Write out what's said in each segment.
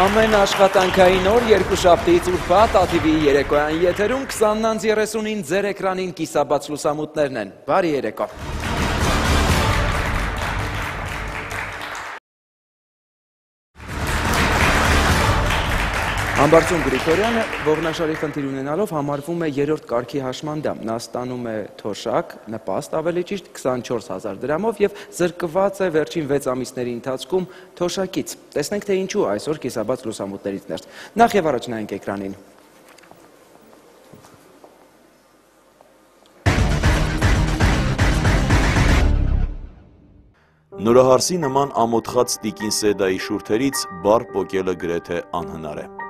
Ամեն աշխատանքային օր երկուշաբթից ուրբաթ ATV-ի երեկոյան եթերում 20-նանց 30-ին ձեր էկրանին կիսաբաց լուսամուտներն են։ Բարի երեկո։ Համբարձում Գրիգորյանը ողնաշարի խնդիր ունենալով համարվում է երրորդ կարգի հաշմանդամ։ Նա ստանում է թոշակ, նպաստ ավելի ճիշտ 24000 դրամով եւ զրկված է վերջին 6 ամիսների ընթացքում թոշակից։ Տեսնենք թե ինչու այսօր կիսաբաց լուսամուտներից ներս։ Նախ եւ առաջ նայենք էկրանին։ Նորահարսի նման ամոթխած տիկին սեդայի շուրթերից բար պոկելը գրեթե անհնար է։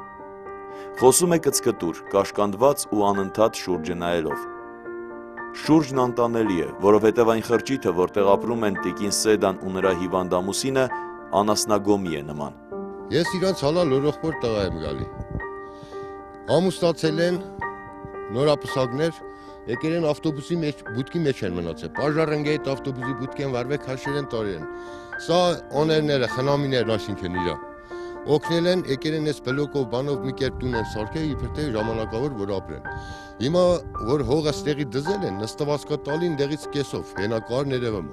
Խոսում է կծկտուր, կաշկանդված ու անընդհատ շուրջը նայելով։ Շուրջն անտանելի է, որովհետև այն խրճիթը, որտեղ ապրում են տիկին Սեդան ու նրա հիվանդ ամուսինը, անասնագոմի է նման։ Ես իրանց հալալ օրողբոր տղա եմ գալի։ Ամուսնացել են նորապսակներ, եկել են ավտոբուսի մեջ, բուտքի մեջ են մնացել։ Բաժարենգե այդ ավտոբուսի բուտքեն վարվեք հաշել են տարի են։ Սա օներները, խնամիներն այսինքն իրա։ Օգնել են, եկել են այս բլոկով բանով մի կերպ տուն են սարքել, իբր թե ժամանակավոր որ ապրեն։ Հիմա որ հողը ստեղի դզել են, նստվածքա տալին դեղից կեսով, հենակար ներևը։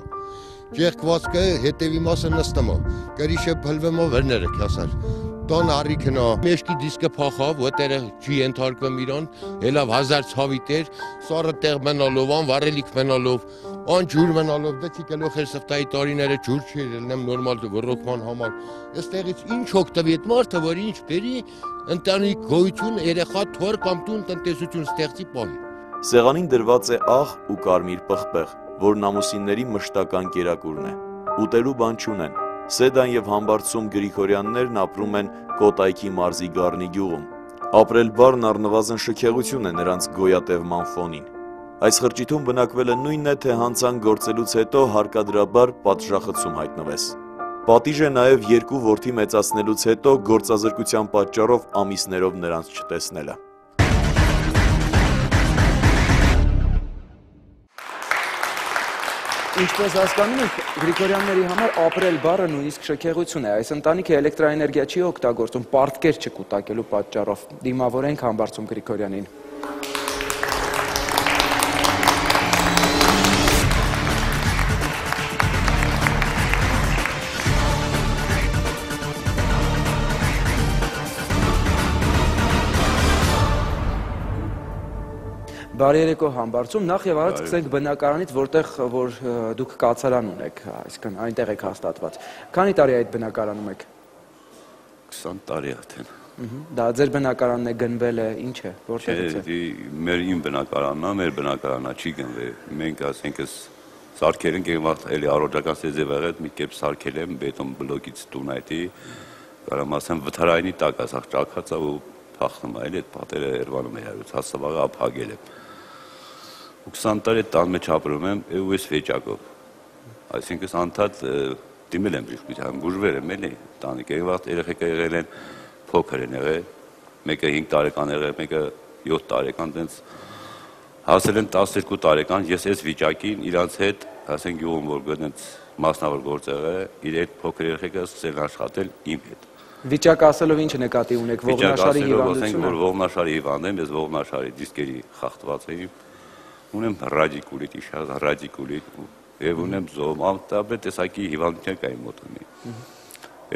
Ճեղքվածքը հետևի մասը նստամա։ Կրիշը փլվեմա վերները քասար տան առիքնա մեջքի դիսկը փախավ վտերը չի ենթարկվում իրան հելավ հազար ցավիտեր սարը տեղ մնալով ան վարելիք մնալով ան ջուր մնալով դա չի գլոխ էր սվտայի տարիները ջուր չի ելնեմ նորմալ ռոկման համար այստեղից ինչ օգտվի այդ մարդը որ ինչ բերի ընտանիք գոյություն երեխա թոր կամ տուն տնտեսություն ստեղծի պահի Սեղանին դրված է աղ ու կարմիր պղպեղ, որ նամուսինների մշտական կերակուրն է։ Ուտելու բան չունեն, Սեդան եւ Համբարձում Գրիգորյաններն ապրում են Կոտայքի մարզի Գառնի գյուղում։ Ապրել բառն առնվազն շքեղություն է նրանց գոյատևման ֆոնին։ Այս խրճիթում բնակվելը նույնն է, թե հանցան գործելուց հետո հարկադրաբար պատժախցում հայտնվես։ Պատիժ է նաև երկու որդի մեծացնելուց հետո գործազրկության պատճառով ամիսներով նրանց չտեսնելը։ Ինչպես հասկանում եք, Գրիգորյանների համար ապրել բառը նույնիսկ շքեղություն է։ Այս ընտանիքը էլեկտրաէներգիա չի օգտագործում պարտքեր չկուտակելու պատճառով։ Դիմավորենք Համբարձում Գրիգորյանին։ Բարի երեկո համբարձում։ Նախ եւ առաջ սկսենք բնակարանից, որտեղ որ դուք կացարան ունեք, այսինքն այնտեղ եք հաստատված։ Քանի տարի այդ բնակարանում եք։ 20 տարի արդեն։ Դա ձեր բնակարանն է գնվել է, ինչ է, որտեղից է։ Չէ, մեր իմ բնակարանն է, մեր բնակարանը չի գնվել։ Մենք ասենք էս սարքեր ենք եղած էլի առօրյական սեզևեղը մի կերպ սարքել եմ բետոն բլոկից տուն այդի կարամ ասեմ վթարայինի տակ ասած ճակացա ու փախնում է էլի այդ պատերը երվանում է հայոց հասավաղը ափագել եմ 20 տարի տան մեջ ապրում եմ ու ես վեճակով։ Այսինքն անդադ դիմել եմ բժշկության, բուժվել եմ էլի, տանիք վաղ երեխեքը եղել են փոքր են եղել, մեկը 5 տարեկան եղել, մեկը 7 տարեկան, տենց հասել են 12 տարեկան, ես այս վիճակին իրանց հետ, ասենք գյուղում որ գտնեց մասնավոր գործեղը, իր այդ փոքր երեխեքը սկսել աշխատել իմ հետ։ Վիճակ ասելով ինչ նկատի ունեք ողնաշարի հիվանդությունը։ Ասենք որ ողնաշարի հիվանդ եմ, ես ողնաշարի դիսկերի խախտված եմ ունեմ ռադիկուլիտ, իշար ռադիկուլիտ եւ ունեմ զոմ, ամտաբե տեսակի հիվանդություն կա իմ մոտ ունի։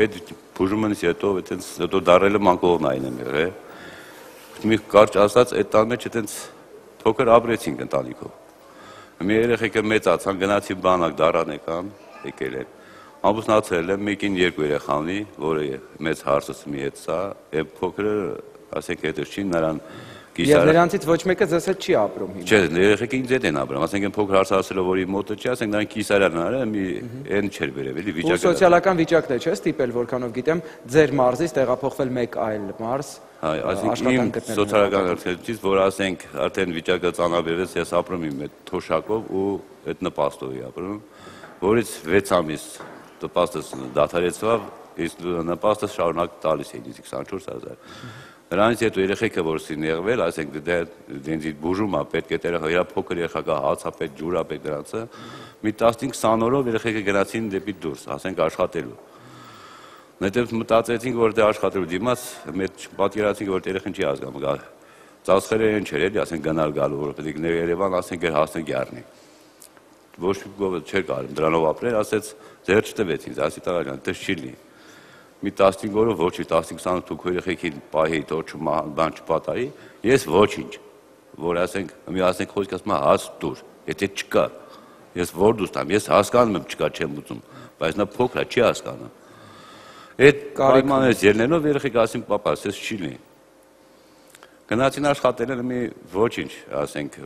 Այդ բուժումից հետո այտենց հետո դարելը մանկողնային եմ եղել։ Մի կարճ ասած այդ տան մեջ այտենց փոքր ապրեցինք ընտանիքով։ Մի երեխեքը մեծացան, գնացի բանակ դարան եկան, եկել են։ Ամուսնացել եմ, մեկին երկու երեխա ունի, որը մեծ հարցս մի հետ սա, եւ փոքրը, ասենք հետո չի նրան Եվ նրանցից ոչ մեկը ձեզ հետ չի ապրում հիմա։ Չէ, երեխեքը ինձ հետ են ապրում, ասենք այն փոքր հարց ասելով որ իմ մոտը չի, ասենք նրանք կիսարան արել, մի այն չէր վերև, էլի վիճակը։ Ու սոցիալական վիճակն է, չէ՞, ստիպել, որքանով գիտեմ, ձեր մարզից տեղափոխվել մեկ այլ մարզ։ Հա, այսինքն իմ սոցիալական հերթից, որ ասենք արդեն վիճակը ծանրաբերվեց, ես ապրում եմ այդ թոշակով ու այդ նպաստով ապրում, որից 6 ամիս նպաստս դադարեցավ, իսկ նպաստը շարունակ տալիս էին 24000 Նրանից հետո երեխեքը որ սին եղվել, ասենք դե դենձի բուժում է պետք է դերը հյա փոքր երեխա կա հացա պետք ջուրա պետք դրանցը մի 15-20 օրով երեխեքը գնացին դեպի դուրս, ասենք աշխատելու։ Նետև մտածեցինք, որ դե աշխատելու դիմաց մեծ պատկերացինք, որ երեխան չի ազգամ գա։ Ծածխերը են չէր էլի, ասենք գնալ գալու, որ պետք է Երևան ասենք էր հասնենք Յառնի։ Ոչ մի գովը չէր կարում դրանով ապրել, ասեց ձեր չտվեց ինձ, ասի տղա ջան, դες չի լինի։ Մի 15 օրը ոչի 15-20 դուք երեխեքի պահեի թոր բան չպատահի, ես ոչինչ։ Որ ասենք, մի ասենք խոսք ասում հաց դուր, եթե չկա, ես որ դուս տամ, ես հասկանում եմ չկա չեմ ուզում, բայց նա փոքր է, չի հասկանում։ Այդ պայմաններից ելնելով երեխեք ասին պապա, ասես չի լինի։ Գնացին աշխատել մի ոչինչ, ասենք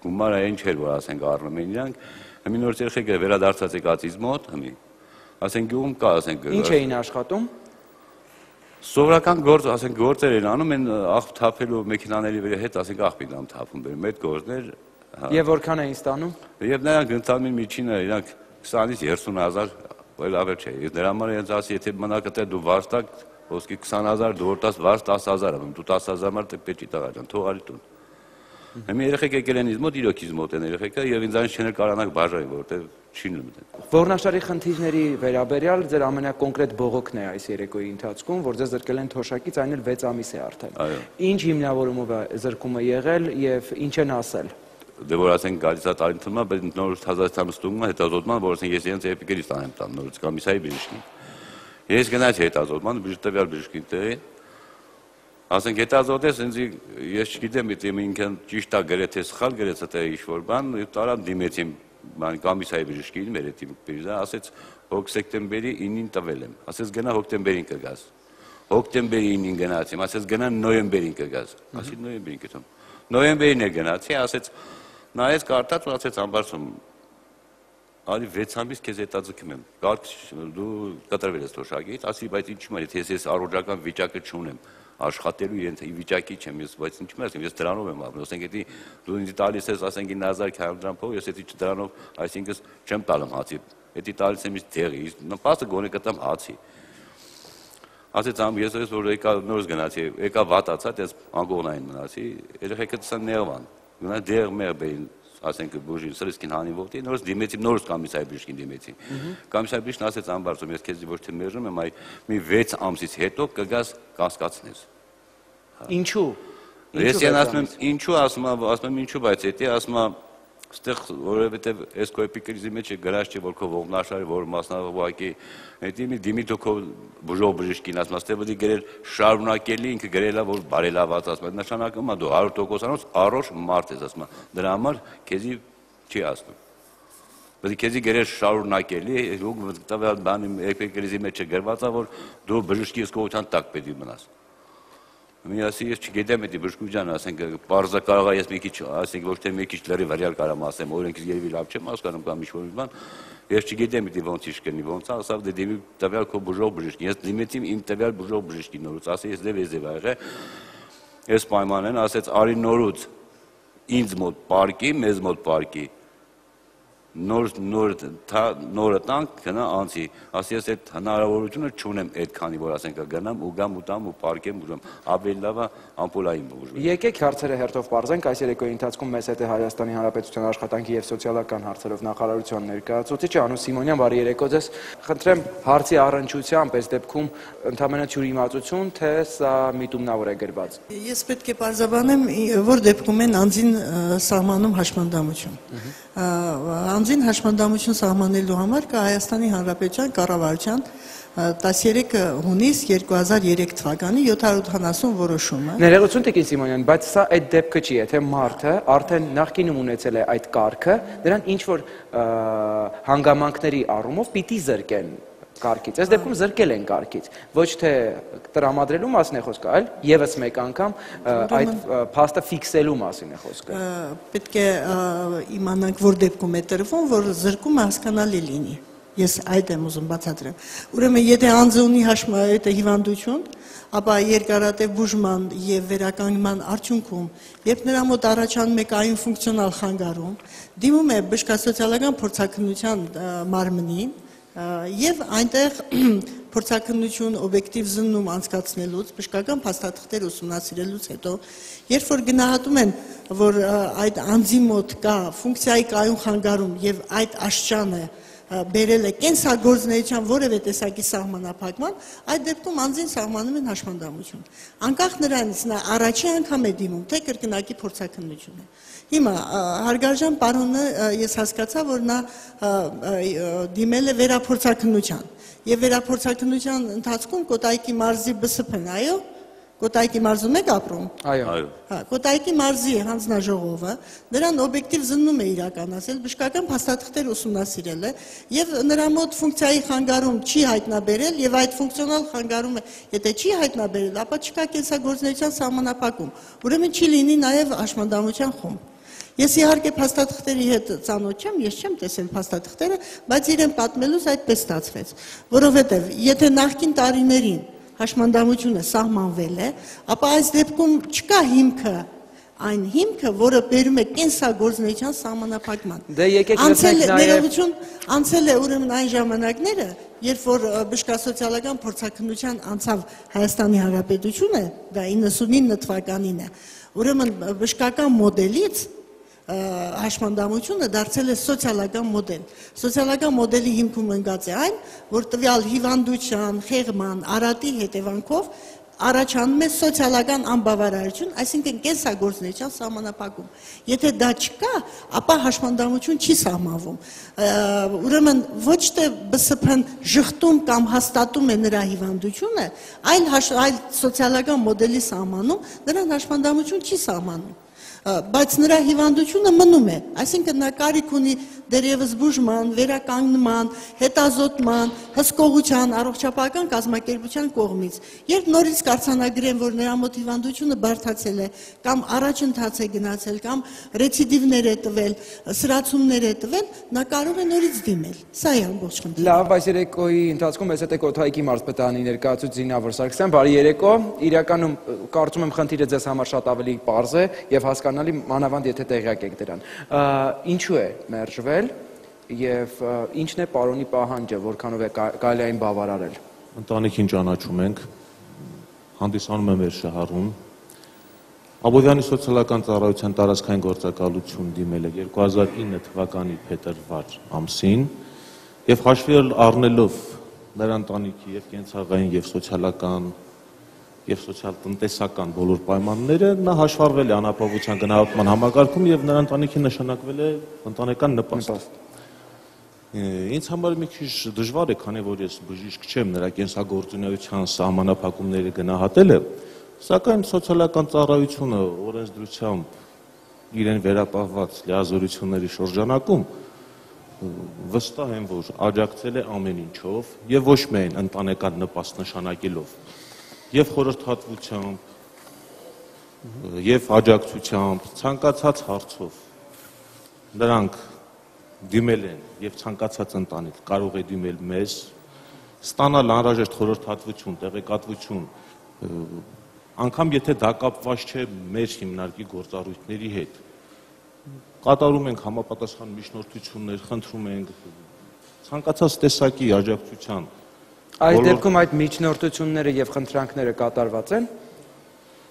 գումարը այն չէր, որ ասենք առնում են իրանք, մի նոր երեխեք վերադարձած եկածից մոտ, հմի։ Ասենք գյուղում կա, ասենք Ինչ էին աշխատում։ Սովորական գործ, ասենք գործեր են անում, են աղբ թափելու մեքենաների վրա հետ, ասենք աղբին ամ թափում բերում, այդ գործներ Եվ որքան էին ստանում։ Եվ նրանք ընթանում են միջինը, իրանք 20-ից 30000 Ոյլ ավել չէ։ Ես դրա համար ես ասի, եթե մնակը դու վաստակ, ոսկի 20000 դու որտաս վարս 10000 ամ, դու 10000 մար թե պետք է տղա ջան, թողարի տուն։ Հիմա երեխեք եկել են ինձ մոտ, իրոքից մոտ են երեխեքը եւ ինձանից չեն կարանակ բաժային, որտեվ չի նմտեն։ Որնաշարի խնդիրների վերաբերյալ ձեր ամենակոնկրետ բողոքն է այս երեկոյի ընթացքում, որ ձեզ զրկել են թոշակից, այն էլ 6 ամիս է արդեն։ Ինչ հիմնավորումով է զրկումը եղել եւ ինչ են ասել։ դե որ ասենք գալիս է տարին թվում, բայց նոր հազարստան ստուգումը հետազոտման, որ ասենք ես իրենց էպիկերից տանեմ տան նորից կոմիսայի բժշկին։ Ես գնացի հետազոտման, բժշկտվյալ բժշկին տեղի։ Ասենք հետազոտես, ինձ ես չգիտեմ, եթե ինքն ճիշտ է գրեթե թե սխալ գրեց թե ինչ որ բան, տարա դիմեցի բան կոմիսայի բժշկին, մեր էտի բիզա, ասեց հոկ սեպտեմբերի 9-ին տվել եմ։ Ասեց գնա հոկտեմբերին կգաս։ Հոկտեմբերի 9-ին գնացի, ասեց գնա նոյեմբերին կգաս։ Ասի նոյեմբերին կգամ։ Նոյեմբերին է գնացի, ասեց նայեց կարտած ու ասեց ամբարսում արի 6 ամիս քեզ հետաձգում եմ կարգ դու կտրվել ես թոշակից ասի բայց ինչ մար եթե ես առողջական վիճակը չունեմ աշխատելու իրենց վիճակի չեմ ես բայց ինչ մար ես դրանով եմ ապրում ասենք եթե դու ինձ տալիս ես ասենք 9500 դրամ փող ես եթե դրանով այսինքն չեմ տալım հացի եթե տալիս եմ ինձ դեղի նպաստը գոնե կտամ հացի ասեց ամ ես ես որ եկա նորից գնացի եկա վատացա դες անգողնային մնացի երեխեքը ցան ներվան գնա դեր մեր բին ասենք բուժի սրիսկին հանի ողտի նորից դիմեցի նորից կամիսայի բժշկին դիմեցի կամիսայի բժիշկն ասեց ամբարձում ես քեզ ոչ թե մերժում եմ այ մի 6 ամսից հետո կգաս կասկածնես Ինչու։ Ես յան ասում եմ ինչու ասում եմ ասում եմ ինչու բայց եթե ասում եմ Ստեղ որովհետև այս կոեպիկրիզի մեջ է գրած չէ որ քո ողնաշարի որ մասնավորակի հետի մի դիմիտոքով բուժող բժշկին ասում պետք է գրել շարունակելի ինքը գրել է որ բարելաված ասում նշանակում է դու 100% անոց առողջ մարդ ես ասում դրա համար քեզի չի ասում Բայց քեզի գրել շարունակելի ու տվյալ բանի էպիկրիզի մեջ է գրված որ դու բժշկի սկողության տակ պետք է մնաս Մի ասի ես չգիտեմ էդի բժշկուջան, ասենք parza կարող է ես մի քիչ, ասենք ոչ թե մի քիչ լրի վարյալ կարամ ասեմ, օրենքից երևի լավ չեմ հասկանում կամ ինչ-որ բան։ Ես չգիտեմ էդի ոնց իշ կնի, ոնց է, ասավ դե դիմի տվյալ քո բուժող բժշկին։ Ես դիմեցի իմ տվյալ բուժող բժշկին նորից, ասի ես դե վեզև աղե։ Ես պայմանեն ասեց արի նորից ինձ մոտ պարկի, մեզ մոտ պարկի նոր նոր նորը տանք գնա անցի ասի ես այդ հնարավորությունը չունեմ այդքանի որ ասենք գնամ ու գամ ու տամ ու պարկեմ ուժում ավելի լավ է ամպոլային բուժում Եկեք հարցերը հերթով բարձենք այս երեկոյի ընթացքում մեզ հետ է Հայաստանի Հանրապետության աշխատանքի եւ սոցիալական հարցերով նախարարության ներկայացուցիչը Անու Սիմոնյան բարի երեկո ձեզ խնդրեմ հարցի առնչությամբ այս դեպքում ընդհանրապես յուրիմացություն թե սա միտումնավոր է գրված Ես պետք է բարձաբանեմ որ դեպքում են անձին սահմանում հաշմանդամություն Անձին հաշմանդամություն սահմանելու համար կա Հայաստանի Հանրապետության կառավարության 13 հունիս 2003 թվականի 780 որոշումը։ Ներողություն Տիկին Սիմոնյան, բայց սա այդ դեպքը չի, եթե մարդը արդեն նախկինում ունեցել է այդ կարգը, նրան ինչ որ հանգամանքների առումով պիտի զրկեն կարգից։ Այս դեպքում զրկել են կարգից։ Ոչ թե տրամադրելու մասին է խոսքը, այլ եւս մեկ անգամ այդ փաստը ֆիքսելու մասին է խոսքը։ Պետք է իմանանք, որ դեպքում է տրվում, որ զրկումը հասկանալի լինի։ Ես այդ եմ ուզում բացատրեմ։ Ուրեմն, եթե անձը ունի հաշմարետ հիվանդություն, ապա երկարատև բուժման եւ վերականգնման արդյունքում, երբ նրա մոտ առաջանում է կայուն ֆունկցիոնալ խանգարում, դիմում է բժշկասոցիալական փորձակնության մարմնին, եւ այնտեղ փորձակնություն օբյեկտիվ զննում անցկացնելուց բժշկական փաստաթղթեր ուսումնասիրելուց հետո երբ որ գնահատում են որ այդ անձի մոտ կա ֆունկցիայի կայուն խանգարում եւ այդ աշճանը բերել է կենսագործնեության որևէ տեսակի սահմանափակման, այդ դեպքում անձին սահմանում են հաշմանդամություն։ Անկախ նրանից նա առաջի անգամ է դիմում, թե կրկնակի փորձակնություն է։ Հիմա հարգարժան պարոնը ես հասկացա, որ նա դիմել է վերափորձակնության։ Եվ վերափորձակնության ընթացքում Կոտայքի մարզի ԲՍՓ-ն, այո, Կոտայքի մարզում եք ապրում։ Այո։ Այո։ Հա, Կոտայքի մարզի հանձնաժողովը նրան օբյեկտիվ զննում է իրականացել, բժշկական փաստաթղթեր ուսումնասիրել է եւ նրա մոտ ֆունկցիայի խանգարում չի հայտնաբերել եւ այդ ֆունկցիոնալ խանգարումը, եթե չի հայտնաբերել, ապա չկա կենսագործունեության սահմանափակում։ Ուրեմն չի լինի նաեւ աշմանդամության խումբ։ Ես իհարկե փաստաթղթերի հետ ծանոթ չեմ, ես չեմ տեսել փաստաթղթերը, բայց իրեն պատմելուց այդպես ստացվեց, որովհետև եթե նախկին տարիներին հաշմանդամությունը սահմանվել է, ապա այս դեպքում չկա հիմքը այն հիմքը, որը բերում է կենսագործնեության սահմանափակման։ Դե եկեք անցել ներողություն, անցել է ուրեմն այն ժամանակները, երբ որ բժշկասոցիալական փորձակնության անցավ Հայաստանի Հանրապետությունը, դա 99 թվականին է։ Ուրեմն բժշկական մոդելից հաշմանդամությունը դարձել է սոցիալական մոդել։ Սոցիալական մոդելի հիմքում ընկած է այն, որ տվյալ հիվանդության, խեղման, արատի հետևանքով առաջանում է սոցիալական անբավարարություն, այսինքն կենսագործնեության սահմանափակում։ Եթե դա չկա, ապա հաշմանդամություն չի սահմանվում։ Ուրեմն ոչ թե ԲՍՓ-ն շղթում կամ հաստատում է նրա հիվանդությունը, այլ այլ սոցիալական մոդելի սահմանում նրան հաշմանդամություն չի սահմանում բայց նրա հիվանդությունը մնում է այսինքն նա կարիք ունի դերևս բուժման, վերականգնման, հետազոտման, հսկողության, առողջապահական կազմակերպության կողմից։ Երբ նորից կարծանագրեն, որ նրա մոտ հիվանդությունը բարթացել է, կամ առաջընթաց է գնացել, կամ ռեցիդիվներ է տվել, սրացումներ է տվել, նա կարող է նորից դիմել։ Սա է ամբողջ խնդիրը։ Լավ, այս երեկոյի ընթացքում ես հետ եք Օթայքի մարզպետանի ներկայացուցիչ Զինավոր Սարգսյան, բարի երեկո։ Իրականում կարծում եմ խնդիրը ձեզ համար շատ ավելի པարզ է եւ հասկանալի մանավանդ եթե տեղյակ եք դրան։ Ինչու է մերժվել եւ ա, ինչն է պարոնի պահանջը, որքանով է կա- կարելի այն բավարարել։ Ընտանիքին ճանաչում ենք, հանդիսանում է մեր շահառուն։ Աբովյանի սոցիալական ծառայության տարածքային գործակալություն դիմել է 2009 թվականի փետրվար ամսին եւ հաշվի առնելով նրա ընտանիքի եւ կենցաղային եւ սոցիալական եւ սոցիալ-տնտեսական բոլոր պայմանները նա հաշվառվել է անապահովության գնահատման համակարգում եւ նրա ընտանիքի նշանակվել է ընտանեկան նպաստ։ Ինձ համար մի քիչ դժվար է, քանի որ ես բժիշկ չեմ, նրա կենսագործունեության սահմանափակումները գնահատել եմ, սակայն սոցիալական ծառայությունը օրենսդրությամբ իրեն վերապահված լիազորությունների շրջանակում վստահ եմ, որ աջակցել է ամեն ինչով եւ ոչ միայն ընտանեկան նպաստ նշանակելով, եւ խորհրդատվությամբ, եւ աջակցությամբ, ցանկացած հարցով նրանք դիմել են եւ ցանկացած ընտանիք կարող է դիմել մեզ ստանալ անհրաժեշտ խորհրդատվություն, տեղեկատվություն անգամ եթե դա կապված չէ մեր հիմնարկի գործառույթների հետ կատարում ենք համապատասխան միջնորդություններ, խնդրում ենք ցանկացած տեսակի աջակցության Այս դեպքում այդ միջնորդությունները եւ խնդրանքները կատարված են։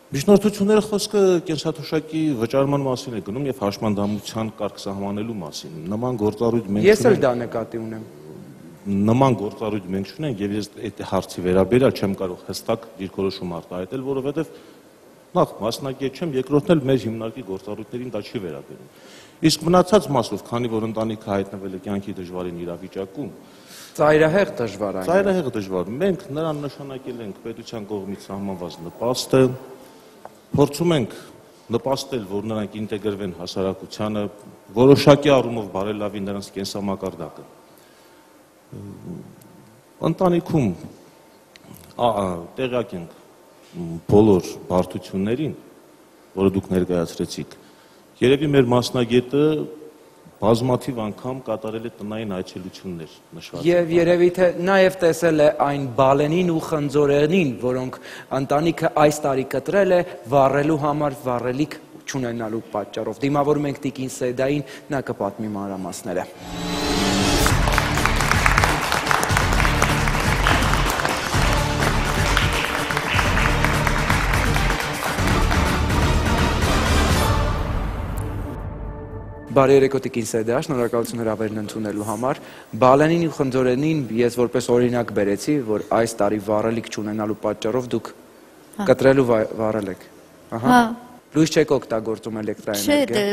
Միջնորդությունները խոսքը կենսաթոշակի վճարման մասին է գնում եւ հաշմանդամության կարգ սահմանելու մասին։ Նման գործառույթ մենք Ես էլ դա նկատի ունեմ։ նման գործառույթ մենք չունենք եւ ես այդ հարցի վերաբերյալ չեմ կարող հստակ դիրքորոշում արտահայտել, որովհետեւ նախ մասնակից չեմ, երկրորդն էլ մեր հիմնարկի գործառույթներին դա չի վերաբերում։ Իսկ մնացած մասով, քանի որ ընտանիքը հայտնվել է կյանքի դժվարին իրավիճակում, Ծայրահեղ դժվար այն։ ծայրահեղ դժվար։ Մենք նրան նշանակել ենք պետության կողմից սահմանված նպաստը, փորձում ենք նպաստել, որ նրանք ինտեգրվեն հասարակությանը, որոշակի առումով բարելավի նրանց կենսամակարդակը։ Ընտանիքում տեղյակ ենք բոլոր բարդություններին, որը դուք ներկայացրեցիք։ Երևի մեր մասնագետը բազմաթիվ անգամ կատարել է տնային այցելություններ նշված։ Եվ երևի թե նաև տեսել է այն բալենին ու խնձորենին, որոնք ընտանիքը այս տարի կտրել է վառելու համար վառելիք չունենալու պատճառով։ Դիմավորում ենք Տիկին Սեդային, նա կպատմի մանրամասները։ Բարի երեկո Տիկին Սեդա, շնորհակալություն հրավերն ընդունելու համար։ Բալենին ու Խնձորենին ես որպես օրինակ բերեցի, որ այս տարի վառելիք չունենալու պատճառով դուք կտրելու վա- վառել եք։ Ահա։ Հա, Լույս չեք օգտագործում չէ, էլեկտրաէներգիա։ դե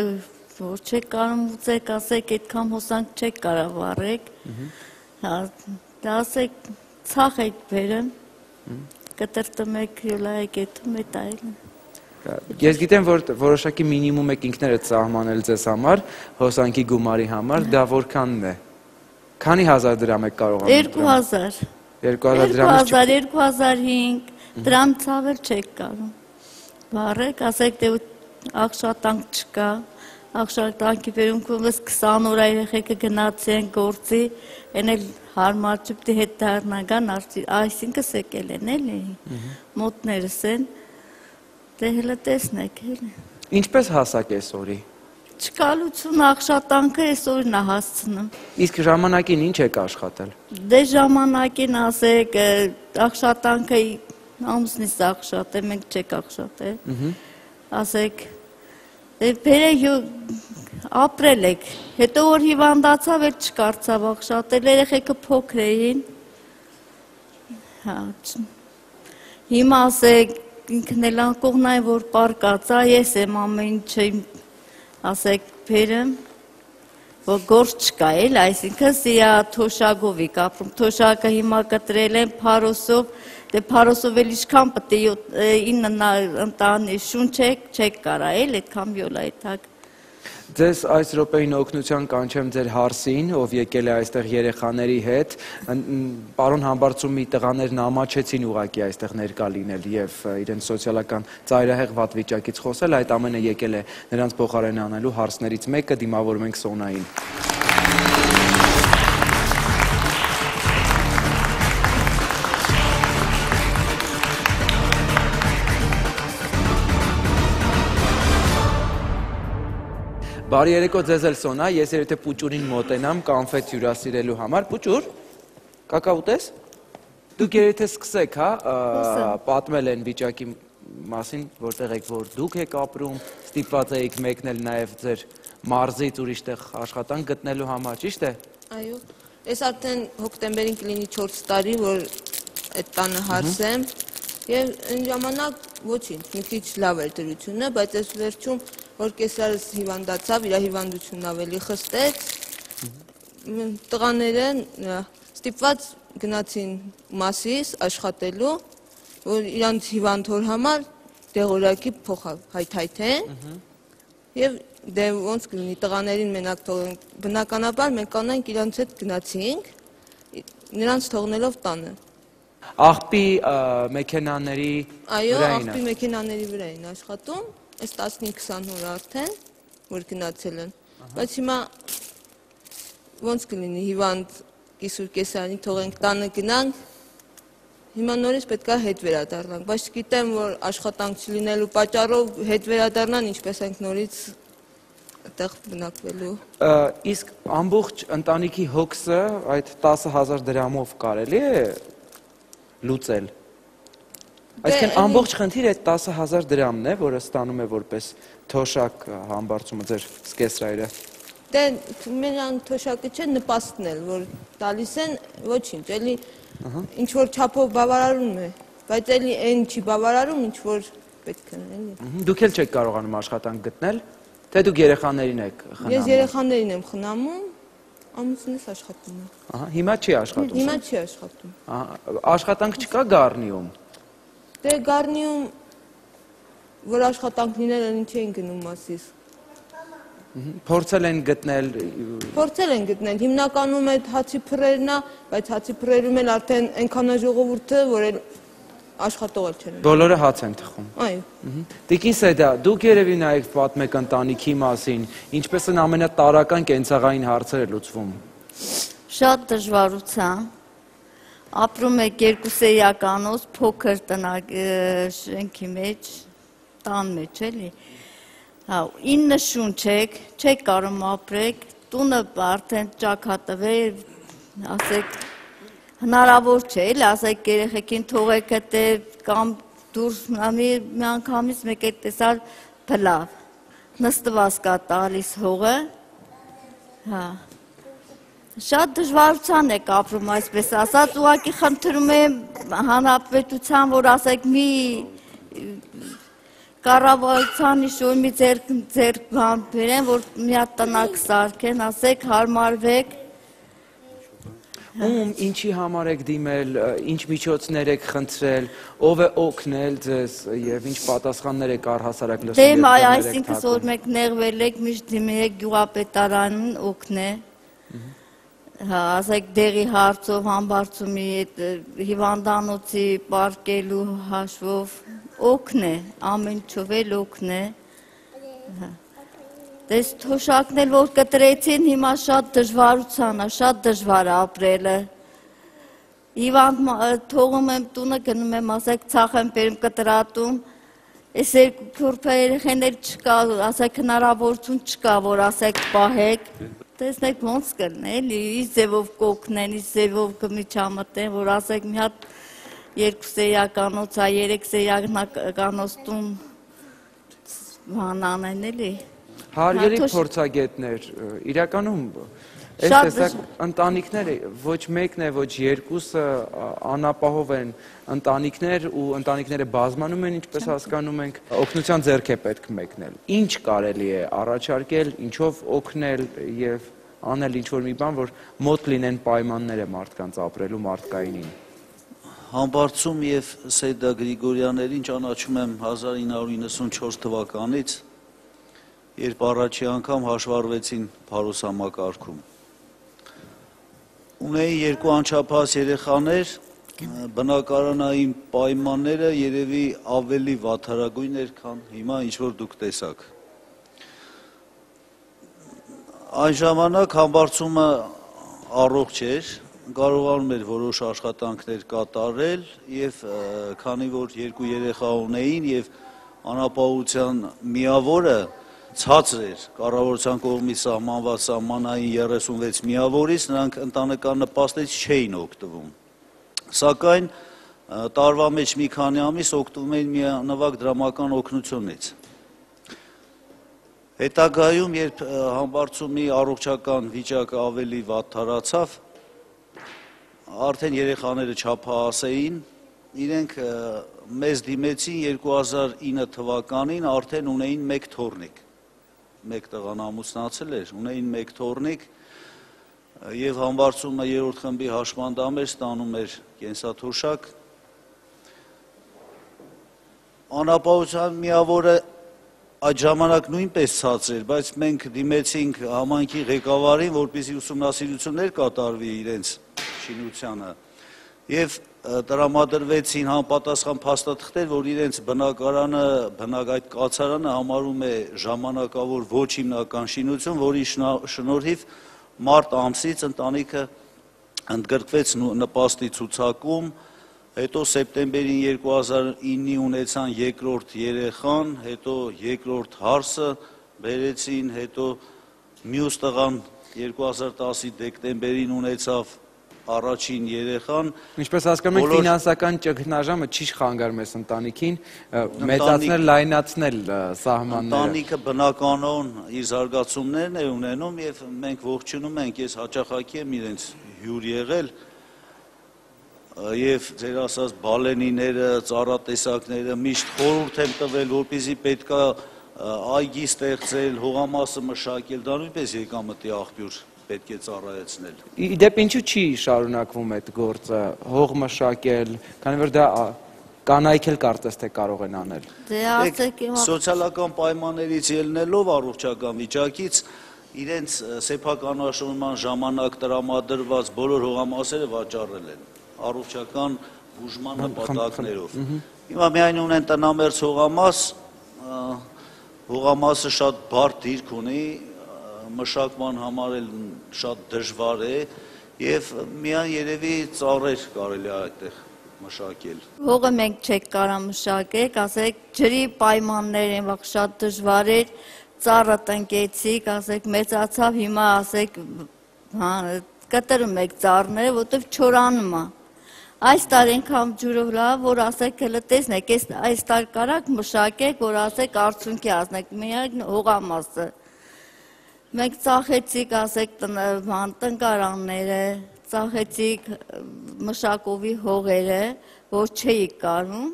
որ չեք կարող ուծեք, ասեք, այդքան հոսանք չեք կարող վառեք։ Հա, դա ասեք, ցախ եք բերեմ։ Կտրտմեք, յոլայեք այդում այդ այլ։ Ես գիտեմ, որ որոշակի մինիմում եք ինքներդ սահմանել ձեզ համար, հոսանքի գումարի համար, դա որքանն է։ Քանի հազար դրամ եք կարող 2000 2000 դրամից 2000, 2005 դրամ ցավել չեք կարող։ Վառեք, ասեք դե աղշատանք չկա, աղշատանքի վերունքումս 20 օր երեխեքը գնացին գործի, այն էլ հարմար չի պիտի հետ դառնական, այսինքն սեկել են էլի։ Մոտներս են։ Դե հələ տեսնեք էլի։ Ինչպես հասակ է սորի։ Չկալություն աղշատանքը այսօրն է հասցնում։ Իսկ ժամանակին ինչ եք աշխատել։ Դե ժամանակին ասեք ը, աղշատանքը ամուսնիս աղշատել, մենք չեք աղշատել։ Ասեք դե բերեք յո ապրել եք։ Հետո որ հիվանդացավ, էլ չկարծավ աղշատել, երեխեքը փոքր էին։ Հա։ Հիմա ասեք ինքն էլ անկողնային որ պարկածա, ես եմ ամեն ինչը ասեք բերեմ որ գործ չկա էլ, այսինքն սիա թոշակովի կապրում, թոշակը հիմա կտրել են փարոսով, դե փարոսով էլ ինչքան պետք է 9 ընտանի շունչեք, չեք կարա էլ այդքան յոլա այդակ։ Ձեզ այս րոպեին օգնության կանչեմ ձեր հարսին, ով եկել է այստեղ երեխաների հետ։ Պարոն Համբարձումի տղաներն ամաչեցին ուղակի այստեղ ներկա լինել եւ իրենց սոցիալական ծայրահեղ վատ վիճակից խոսել, այդ ամենը եկել է նրանց փոխարեն անելու հարսներից մեկը դիմավորում ենք Սոնային։ Բարի երեկո ձեզ էլ Սոնա, ես երբ Պուճուրին մոտենամ կանֆետ հյուրասիրելու համար, Պուճուր, կակա ուտես։ Դուք երբ սկսեք, հա, պատմել են վիճակի մասին, որտեղ եք որ դուք եք ապրում, ստիպված եք մեկնել նաև ձեր մարզից ուրիշտեղ աշխատանք գտնելու համար, ճիշտ է։ Այո։ Ես արդեն հոկտեմբերին կլինի 4 տարի, որ այդ տանը հարսեմ եւ այն ժամանակ ոչինչ, մի քիչ լավ էր դրությունը, բայց այս վերջում որ կեսարս հիվանդացավ, իր հիվանդությունն ավելի խստեց։ Տղաները ստիպված գնացին մասիս աշխատելու, որ իրանց հիվանդ հոր համար դեղորայքի փոխավ հայթայթեն։ Եվ դե ոնց կլինի տղաներին մենակ թողենք բնականաբար մենք կանանք իրանց հետ գնացինք նրանց թողնելով տանը Աղբի մեքենաների այո վրայինը։ աղբի մեքենաների վրա էին աշխատում այս 15-20 օր արդեն որ գնացել են բայց հիմա ոնց կլինի հիվանդ կիսուր կեսարանի թողենք տանը գնանք Հիմա նորից պետքա հետ վերադառնանք, բայց գիտեմ, որ աշխատանք չլինելու պատճառով հետ վերադառնան, ինչպես ենք նորից այդտեղ բնակվելու։ Իսկ ամբողջ ընտանիքի հոգսը այդ 10000 դրամով կարելի է լուծել։ Այսինքն էլի- ամբողջ խնդիրը այդ 10000 դրամն է, որը ստանում է որպես թոշակ համբարձումը ձեր սկեսրայրը։ Դե մենան թոշակը չէ նպաստն էլ, որ տալիս են ոչինչ, էլի ինչ որ չափով բավարարում է, բայց էլի այն չի բավարարում, ինչ որ պետք է, էլի։ Դուք էլ չեք կարողանում աշխատանք գտնել, թե դուք երեխաներին եք խնամում։ Ես երեխաներին եմ խնամում, ամուսինս աշխատում է։ Ահա, հիմա չի աշխատում։ Հիմա չի աշխատում։ Ահա, աշխատանք չկա Գառնիում։ Դե Գառնիում որ աշխատանք լինել են ինչ էին գնում մասիս։ Փորձել են գտնել Փորձել են գտնել։ Հիմնականում այդ հացի փռերն է, բայց հացի փռերում էլ արդեն այնքան է ժողովուրդը, որ էլ աշխատող չեն։ բոլորը հաց են թխում։ Այո։ Տիկին Սեդա, դուք երևի նաև պատմեք ընտանիքի մասին, ինչպես են ամենատարական կենցաղային հարցերը լուծվում։ Շատ դժվարությամբ ապրում եք երկուսեյականոց փոքր տնակ շենքի մեջ, տան մեջ էլի։ Հա, ինը շունչ եք, չեք կարող ապրեք, տունը արդեն ճակատվել, ասեք հնարավոր չէ, էլի ասեք երեխեքին թողեք այդ կամ դուրս մի միանգամից մեկ է տեսալ փլավ նստված կա տալիս հողը Հա։ Շատ դժվարության եք ապրում, այսպես ասած, ուղղակի խնդրում եմ հանրապետության, որ ասեք մի կառավարության իշոր մի ձեր ձեր բան բերեն, որ մի հատ տնակ սարքեն, ասեք հարմարվեք, Ում ինչի համար եք դիմել, ինչ միջոցներ եք խնդրել, ով է օգնել ձեզ եւ ինչ պատասխաններ եք առհասարակ լսել։ Դե այ այսինքն որ մեկ նեղվել եք միշտ դիմել եք գյուղապետարանին օգնե։ Հա, ասեք դեղի հարցով համբարձումի այդ հիվանդանոցի պարկելու հաշվով օգնե, ամեն ինչով էլ օգնե։ Հա։ Դες թոշակն էլ որ կտրեցին հիմա շատ դժվարության է, շատ դժվար է ապրելը։ Իվանդ մա- ը, թողում եմ տունը գնում եմ, ասեք ցախ եմ բերում կտրատում։ Այս երկու քուրփը երեխեն էլ չկա, ասեք հնարավորություն չկա, որ ասեք պահեք։ Տեսնեք ոնց կլն էլի, ի ձևով կօգնեն, ի ձևով կմիջամտեն, որ ասեք մի հատ երկու սեյականոց, հա երեք սեյականոց տուն բան անեն էլի։ Հարգելի Հա, փորձագետներ, իրականում այս տեսակ ընտանիքները ոչ մեկն է, ոչ երկուսը անապահով են ընտանիքներ ու ընտանիքները բազմանում են, ինչպես հասկանում ենք, օգնության ձեռք է պետք մեկնել։ Ինչ կարելի է առաջարկել, ինչով օգնել եւ անել ինչ որ մի բան, որ մոտ լինեն պայմանները մարդկանց ապրելու մարդկայինին։ Համբարձում եւ Սեյդա Գրիգորյաններին ճանաչում եմ 1994 թվականից, երբ առաջի անգամ հաշվառվեցին Փարոսամակարգում։ Ունեի երկու անչափահաս երեխաներ, բնակարանային պայմանները երևի ավելի վատթարագույն էր, քան հիմա ինչ որ դուք տեսաք։ Այն ժամանակ համբարձումը առողջ էր, կարողանում էր որոշ աշխատանքներ կատարել եւ քանի որ երկու երեխա ունեին եւ անապահության միավորը ցածր էր կառավարության կողմից սահմանված սահմանային 36 միավորից նրանք ընտանեկան նպաստից չէին օգտվում սակայն տարվա մեջ մի քանի ամիս օգտվում էին միանվագ դրամական օգնությունից Հետագայում, երբ համբարձումի առողջական վիճակը ավելի վատթարացավ, արդեն երեխաները չափահաս էին, իրենք մեզ դիմեցին 2009 թվականին, արդեն ունեին մեկ թորնիկ։ Մեկ տղան ամուսնացել էր, ունեին մեկ թորնիկ, եւ համբարձումը երրորդ խմբի հաշմանդամ էր ստանում էր կենսաթոշակ։ Անապահության միավորը այդ ժամանակ նույնպես ցածր էր, բայց մենք դիմեցինք համանքի ղեկավարին, որպեսզի ուսումնասիրություններ կատարվի իրենց շինությանը ը, տրամադրվեցին համապատասխան փաստաթղթեր, որ իրենց բնակարանը, բնակ այդ կացարանը համարում է ժամանակավոր ոչ հիմնական շինություն, որի շնորհիվ մարտ ամսից ընտանիքը ընդգրկվեց նպաստի ցուցակում, հետո սեպտեմբերին 2009-ի ունեցան երկրորդ երեխան, հետո երկրորդ հարսը բերեցին, հետո մյուս տղան 2010-ի դեկտեմբերին ունեցավ առաջին երեխան, Ինչպես հասկանում եք, ֆինանսական ճգնաժամը չի խանգարում այս ընտանիքին մեծացնել, լայնացնել սահմանները։ Ընտանիքը բնականon իր զարգացումներն է ունենում եւ մենք ողջունում ենք, ես հաճախակի եմ իրենց հյուր եղել եւ ձեր ասած բալենիները, ծառատեսակները միշտ խորհուրդ եմ տվել, որպեսզի պետքա այգի ստեղծել, հողամասը մշակել, դա նույնպես եկամտի աղբյուր պետք է ծառայեցնել։ Ի դեպ ինչու չի շարունակվում այդ գործը հող մշակել, քանի որ դա կանայք էլ կարծես թե կարող են անել։ Դե ասեք հիմա սոցիալական պայմաններից ելնելով առողջական վիճակից իրենց ը, սեփականաշնորհման ժամանակ տրամադրված բոլոր հողամասերը վաճառել են առողջական բուժման նպատակներով։ Հիմա միայն ունեն տնամերձ հողամաս, հողամասը շատ բարդ դիրք ունի, մշակման համար էլ շատ դժվար է եւ միայն երևի ծառեր կարելի է այդտեղ մշակել։ Հողը մենք չեք կարա մշակեք, ասեք ջրի պայմաններ են վաղ շատ դժվար էր, ծառը տնկեցիք, ասեք մեծացավ, հիմա ասեք հա կտրում եք ծառները, որտեվ չորանում է։ Այս տարի անգամ ջուրով լավ, որ ասեք հələ տեսնեք, այս այս տար կարակ մշակեք, որ ասեք արդյունքի ասնեք, միայն հողամասը։ Մենք ծախեցիք, ասեք, բան, տնկարանները, ծախեցիք ը, մշակովի հողերը, որ չէի կարում,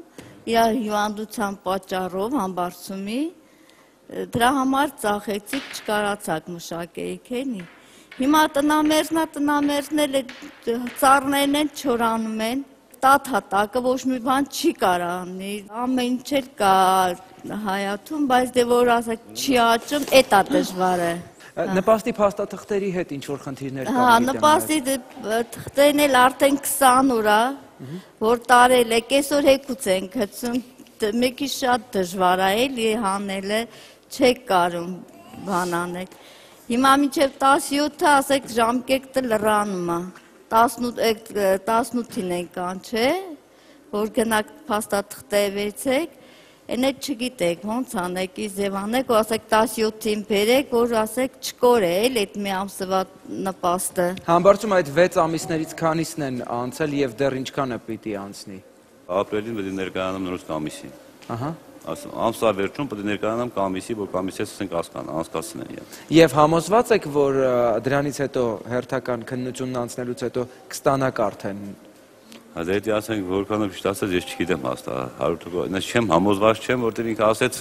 իր հիվանդության պատճառով համբարձումի, դրա համար ծախեցիք, չկարացաք մշակեիք, էլի։ Հիմա տնամերնա, տնամերնել է, ծառներն են չորանում են, տաթատակը ոչ մի բան չի կարանի, ամեն ինչ էլ կա հայաթում, բայց դե որ ասեք չի աճում, էդ է դժվարը։ Ա, Նպաստի փաստաթղթերի հետ ինչ որ խնդիրներ կան։ Հա, նպաստի դե- թղթերն էլ արդեն 20 օր է, որ տարել է, կեսօր հեկուց են գցում, դ- մեկի շատ դժվար է էլի հանելը, չեք կարում բանանել։ Հիմա մինչև 17-ը ասեք ժամկետը լրանում է։ 18 18-ին են կանչե, որ գնաք փաստաթղթերեցեք, Էն էլ չգիտեք ոնց անեք, իզևանեք, ու ասեք 17-ին բերեք, որ ասեք չկոր է, էլ այդ մի ամսվա նպաստը։ Համբարձում այդ 6 ամիսներից քանիսն են անցել եւ դեռ ինչքանը պիտի անցնի։ Ապրիլին պետք է ներկայանամ նորից կամիսին։ Ահա։ Ասում ամսվա վերջում պետք է ներկայանամ կամիսի, որ կամիսից ասենք ասկան, անցկացնեն իա։ Եվ համոզված եք, որ ա, դրանից հետո հերթական քննությունն անցնելուց հետո կստանաք արդեն Հազարդի ասենք որքանով ճիշտ ասած ես չգիտեմ հաստա 100%։ Ես չեմ համոզված չեմ, որտեղ ինքը ասեց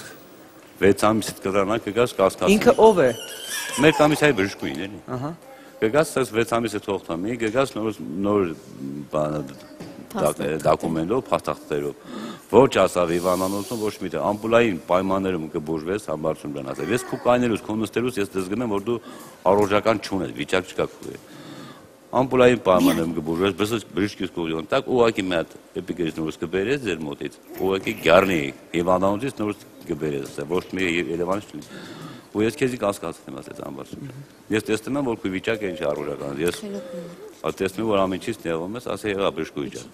6 ամիսից կդրանա կգաս կասկածի։ ինքը ով է։ մեր կամիսայի բժշկուին էլի։ Ահա։ Կգաս այս 6 ամիսը թողտամի, կգաս նոր նոր բանը դոկումենտով, փաստաթղթերով։ Ոչ ասավ Իվանանոցում, ոչ մի տեղ ամպուլային պայմաններում կբուժվես համբարձում դրան ասել։ Ես քու կայնելուց, քու նստելուց ես դզգնեմ, որ դու առողջական չունես, վիճակ չկա քու։ ամպուլային պայմաններում կբուժվես, բսս բժշկից կողմից, տակ ուղակի մի հատ էպիկերից նորից կբերես ձեր մոտից, ուղակի գարնի Իվանանոցից նորից կբերես, ասա, ոչ մի Երևանից չլինի։ Ու ես քեզի կասկածեմ ասեց ամբարձում։ Ես տեսնում եմ, որ քու վիճակը ինչ առողջական։ Ես տեսնում եմ, որ ամեն ինչից նեղում ես, ասա եղա բժշկուի ջան։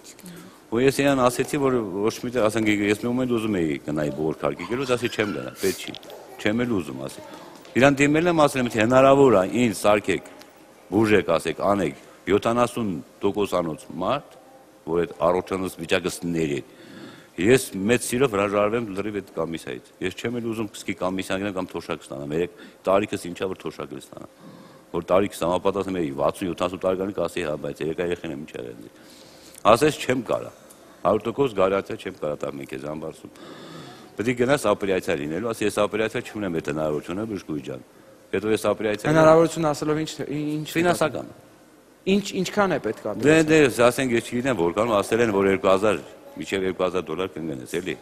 Ու ես իրան ասեցի, որ ոչ մի տեղ ասենք ես մի մոմենտ ուզում էի գնայի բողոք քարկի գելուց, ասի չեմ գնա, պետք չի։ Չեմ էլ ուզում ասի։ Իրան դիմել եմ ասել եմ, թե հնարավոր է ինձ սարքեք, բուժեք, ասեք, անեք 70%-անոց մարդ, որ այդ առողջանոց վիճակը սների։ Ես մեծ սիրով հրաժարվեմ լրիվ այդ կամիսայից։ Ես չեմ էլ ուզում սկի կամիսան գնամ կամ թոշակ ստանամ։ Երեք տարիքս ինչա որ թոշակ էլ ստանամ որ տարիքս համապատասխանում է 60-70 տարեկանի կասի հա, բայց երեքա երեխեն եմ ինչ եղել։ Ասես չեմ կարա։ 100% գարանտիա չեմ կարա տալ մեկ էս ամբարսում։ Պետք է գնաս ապերացիա լինելու, ասի ես ապերացիա չունեմ այդ հնարավորությունը բժշկուի ջան։ Հետո ես ապերացիա հնարավորություն ասելով ինչ ինչ ֆինանսական։ Ինչ ինչքան է պետք Դե դե ասենք ես չգիտեմ որքան ասել են որ 2000 միջև 2000 դոլար կընկնես էլի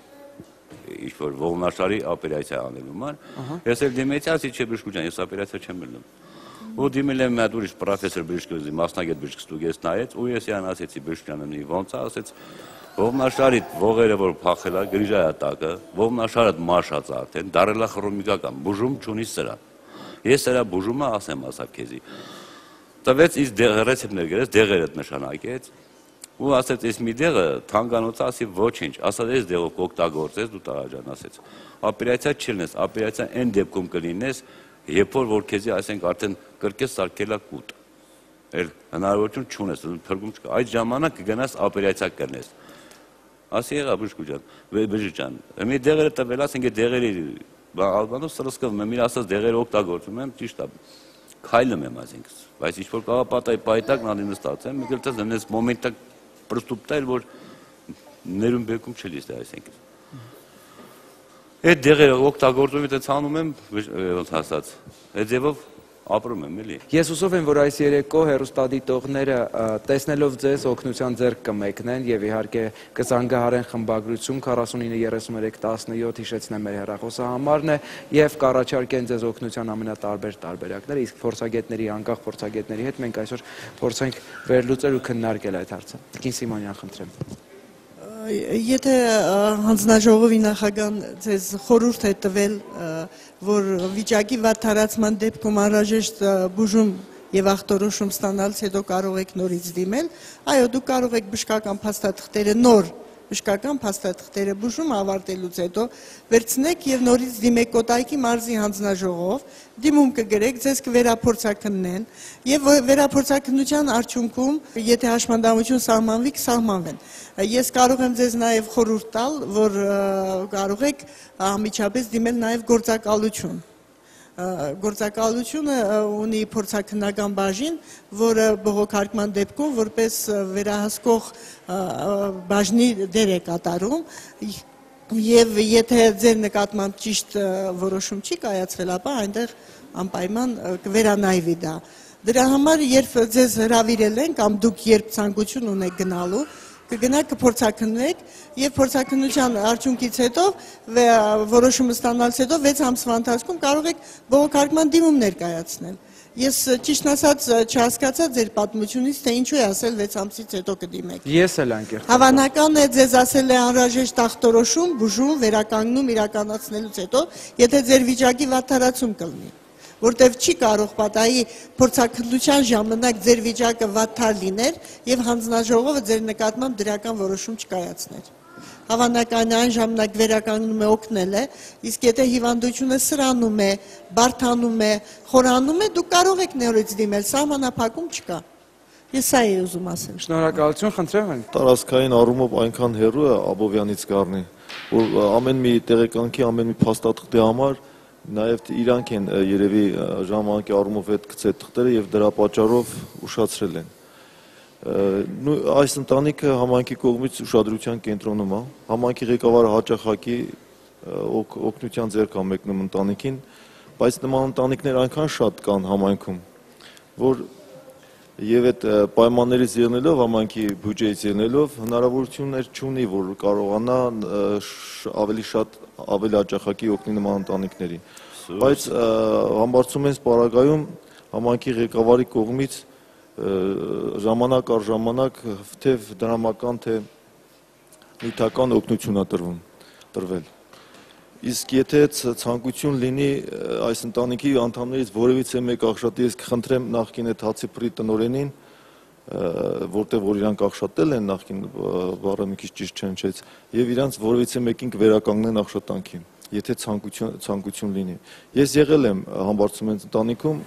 ինչ որ ողնաշարի ապերացիա անելու ման ես էլ դիմեցի ասի չէ բժշկու ջան ես ապերացիա չեմ մնում ու դիմել եմ մի հատ ուրիշ պրոֆեսոր բժշկի մասնագետ բժշկ ստուգես նայեց ու ես իրան ասեցի բժշկյանը մի ոնց է ասեց ողնաշարի ողերը որ փախել է գրիժա է տակը ողնաշարը մաշած արդեն դարելա խրոմիկական բուժում չունի սրա ես սրա բուժումը ասեմ ասա քեզի տվեց իս դեղ ռեցեպտներ գրեց դեղերը նշանակեց ու ասեց այս մի դեղը թանկանոց ասի ոչինչ ասած այս դեղով կօգտագործես դու տարաջան ասեց օպերացիա չլնես օպերացիա այն դեպքում կլինես երբ որ քեզի ասենք արդեն կրկես սարքելա կուտ էլ հնարավորություն չունես փրկում չկա այդ ժամանակ կգնաս օպերացիա կրնես ասի եղա բժշկ ջան բժիշկ ջան մի դեղերը տվել ասենք այդ դեղերի ալբանով սրսկվում եմ իր ասած դեղերը օգտագործում եմ ճիշտ է քայլում եմ ասենք բայց ինչ որ կաղապատայի պայտակ նանի նստած եմ մի գլտես նես մոմենտա պրստուպտայել որ ներում բեկում չլիս դա այսինքն այդ դեղերը օգտագործում եմ այդպես անում եմ ոնց ասած այդ ձևով ապրում եմ էլի Ես հուսով եմ, որ այս երեկո հերոստադիտողները տեսնելով ձեզ օգնության ձեռք կմեկնեն եւ իհարկե կզանգահարեն խմբագրություն 493317 հիշեցնեմ մեր հեռախոսահամարն է եւ կառաջարկեն ձեզ օգնության ամենատարբեր տարբերակները, իսկ փորձագետների անկախ փորձագետների հետ մենք այսօր փորձենք վերլուծել ու քննարկել այդ հարցը։ Կին Սիմոնյան խնդրեմ։ Եթե հանձնաժողովի նախագահան ձեզ խորհուրդ է տվել, ա, որ վիճակի վատթարացման դեպքում անհրաժեշտ բուժում եւ ախտորոշում ստանալուց հետո կարող եք նորից դիմել, այո, դուք կարող եք բժշկական փաստաթղթերը նոր բժշկական փաստաթղթերը բուժում ավարտելուց հետո վերցնեք եւ նորից դիմեք Կոտայքի մարզի հանձնաժողով, դիմում կգրեք, ձեզ կվերափորձակնեն եւ վերափորձակնության արդյունքում, եթե հաշմանդամություն սահմանվի, կսահմանվեն։ Ես կարող եմ ձեզ նաեւ խորհուրդ տալ, որ կարող եք անմիջապես դիմել նաեւ գործակալություն գործակալությունը ունի փորձաքննական բաժին, որը բողոքարկման դեպքում որպես վերահսկող բաժնի դեր է կատարում եւ եթե ձեր նկատմամբ ճիշտ որոշում չի կայացվել, ապա այնտեղ անպայման կվերանայվի դա։ Դրա համար երբ ձեզ հravirել են կամ դուք երբ ցանկություն ունեք գնալու, կգնաք կփորձակնեք եւ փորձակնության արդյունքից հետո որոշումը ստանալուց հետո 6 ամսվա ընթացքում կարող եք բողոքարկման դիմում ներկայացնել։ Ես ճիշտ ասած չհասկացա ձեր պատմությունից, թե ինչու է ասել 6 ամսից հետո կդիմեք։ Ես էլ անկեղծ։ Հավանական է ձեզ ասել է անհրաժեշտ ախտորոշում, բուժում, վերականգնում իրականացնելուց հետո, եթե ձեր վիճակի վատթարացում կլինի որտեվ չի կարող պատահի փորձակնության ժամանակ ձեր վիճակը վատթար լիներ եւ հանձնաժողովը ձեր նկատմամբ դրական որոշում չկայացներ հավանական այն ժամանակ վերականգնում է օգնել է, իսկ եթե հիվանդությունը սրանում է, բարթանում է, խորանում է, դուք կարող եք նորից դիմել, սահմանափակում չկա։ Ես սա եի ուզում ասել։ Շնորհակալություն, խնդրեմ եմ։ Տարածքային առումով այնքան հեռու է Աբովյանից Գառնի, որ ամեն մի տեղեկանքի, ամեն մի փաստաթղթի համար նաև իրանք են երևի ժամանակի առումով այդ գծե թղթերը եւ դրա պատճառով ուշացրել են այս ընտանիքը համայնքի կողմից ուշադրության կենտրոնում է։ Համայնքի ղեկավարը հաճախակի օգնության ձեռք է մեկնում ընտանիքին, բայց նման ընտանիքներ այնքան շատ կան համայնքում, որ եւ այդ պայմաններից ելնելով համայնքի բյուջեից ելնելով հնարավորություններ չունի, որ կարողանա ավելի շատ ավելի հաճախակի օգնի նման ընտանիքներին։ Բայց համբարձում են սպարագայում համայնքի ղեկավարի կողմից ժամանակ առ ժամանակ թե դրամական թե նյութական օգնություն է տրվում տրվել իսկ եթե ցանկություն լինի այս ընտանիքի անդամներից որևիցե մեկ աղշատի ես կխնդրեմ նախքին այդ հացիպրի տնորենին որտեղ որ իրանք աղշատել են նախքին բառը մի քիչ ճիշտ չնչեց եւ իրանք որևիցե մեկին կվերականգնեն աղշատանքին եթե ցանկություն ցանկություն լինի ես եղել եմ համբարձումենց ընտանիքում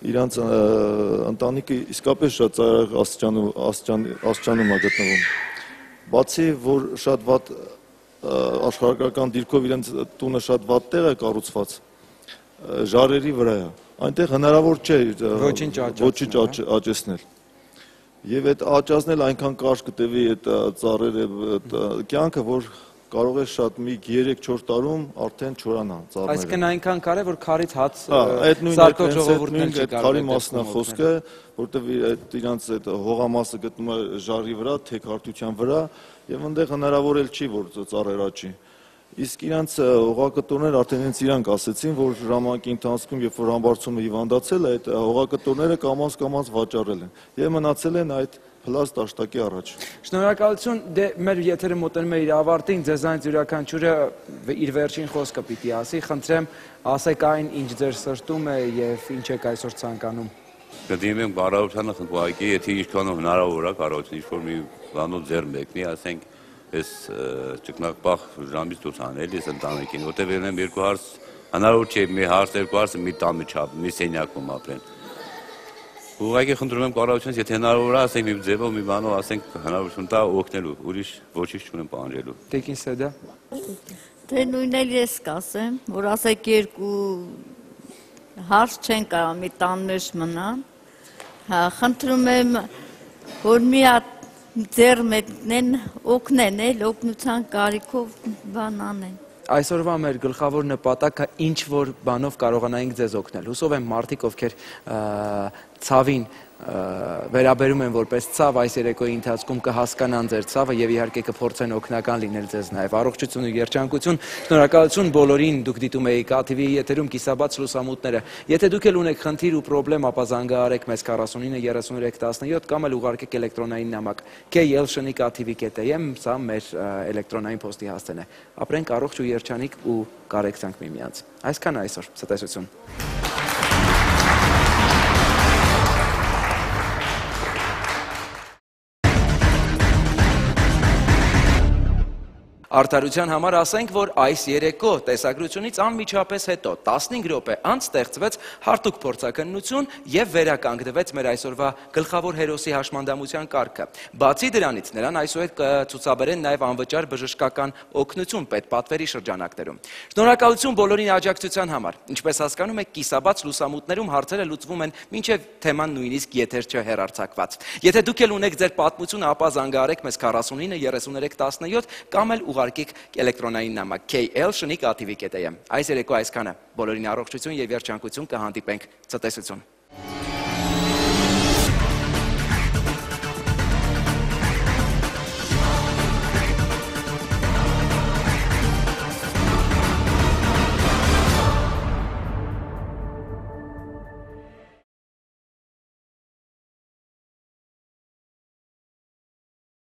իրանց ընտանիքը իսկապես շատ ծայրահեղ աստիճանում աստիճանում է գտնվում։ Բացի որ շատ վատ աշխարհական դիրքով իրենց տունը շատ վատ տեղ է կառուցված ժարերի վրա է։ Այնտեղ հնարավոր չէ ոչինչ աճեցնել։ Եվ այդ աճացնել այնքան կարճ կտևի այդ ծառերը կյանքը, որ կարող է շատ մի 3-4 տարում արդեն չորանա ծառերը։ Այսինքն այնքան կարե որ քարից հաց այդ նույն ժողովուրդն էլ քարի մասն է խոսքը, որտեվ այդ իրանց այդ հողամասը գտնում է ժարի վրա, թեքարտության վրա, եւ այնտեղ հնարավոր էլ չի որ ծառեր աճի։ Իսկ իրանց հողակտորներ արդեն հենց իրանք ասեցին, որ ժամանակի ընթացքում, երբ որ համբարձումը հիվանդացել է, այդ հողակտորները կամաց կամաց վաճառել են եւ մնացել են այդ փլաստ աշտակի առաջ։ Շնորհակալություն։ Դե մեր եթերը մոտենում է իր ավարտին, ձեզանից յուրաքանչյուրը իր վերջին խոսքը պիտի ասի։ Խնդրեմ, ասեք այն, ինչ ձեր սրտում է եւ ինչ եք այսօր ցանկանում։ Կդիմեմ կառավարությանը խնդրուակի, եթե ինչքան հնարավոր է կառավարությունը ինչ-որ մի բանով ձեռ մեկնի, ասենք այս ճկնակպախ ժամից դուրս անել ես ընտանիքին, որտեղ ելնեմ երկու հարց հնարավոր չէ մի հարց երկու հարցը մի տամի չափ, մի սենյակում ապրեն Ուղղակի խնդրում եմ կառավարությունից, եթե հնարավոր է, ասենք մի ձևով, մի բանով, ասենք հնարավորություն տա օգնելու, ուրիշ ոչինչ չունեմ պահանջելու։ Տեկին Սեդա։ Դե նույնն էլ ես կասեմ, որ ասեք երկու հարց չեն կարող մի տան մեջ մնան։ Հա, խնդրում եմ, որ մի հատ ձեր մեկնեն, օգնեն, էլ օգնության կարիքով բան անեն այսօրվա մեր գլխավոր նպատակը ինչ որ բանով կարողանայինք ձեզ օգնել։ Հուսով եմ մարդիկ, ովքեր ցավին վերաբերում են որպես ցավ այս երեկոյի ընթացքում կհասկանան ձեր ցավը եւ իհարկե կփորձեն օգնական լինել ձեզ նաեւ առողջություն ու երջանկություն շնորհակալություն բոլորին դուք դիտում եք ATV-ի եթերում կիսաբաց լուսամուտները եթե դուք էլ ունեք խնդիր ու խնդրեմ ապա զանգահարեք մեզ 49 33 17 կամ էլ ուղարկեք էլեկտրոնային նամակ kl.atv.am սա մեր էլեկտրոնային փոստի հասցեն է ապրենք առողջ ու երջանիկ ու կարեկցանք միմյանց այսքան այսօր ցտեսություն Արդարության համար ասենք, որ այս երեկո տեսագրությունից անմիջապես հետո 15 րոպե անց ստեղծվեց հարթուկ փորձակնություն եւ վերականգնվեց մեր այսօրվա գլխավոր հերոսի հաշմանդամության կարգը։ Բացի դրանից նրան այսուհետ կցուցաբերեն նաեւ անվճար բժշկական օգնություն պետպատվերի շրջանակներում։ Շնորհակալություն բոլորին աջակցության համար։ Ինչպես հասկանում եք, կիսաբաց լուսամուտներում հարցերը լուծվում են մինչև թեման նույնիսկ եթեր չհեռարձակված։ Եթե դուք էլ ունեք ձեր պատմությունը, ապա զանգահարեք մեզ 49 33 17 կամ էլ ուղարկեք էլեկտրոնային նամակ. Kl.շնիկ.atv.am։ Այս երեկո այսքանը։ Բոլորին առողջություն եւ երջանկություն կհանդիպենք ցտեսություն։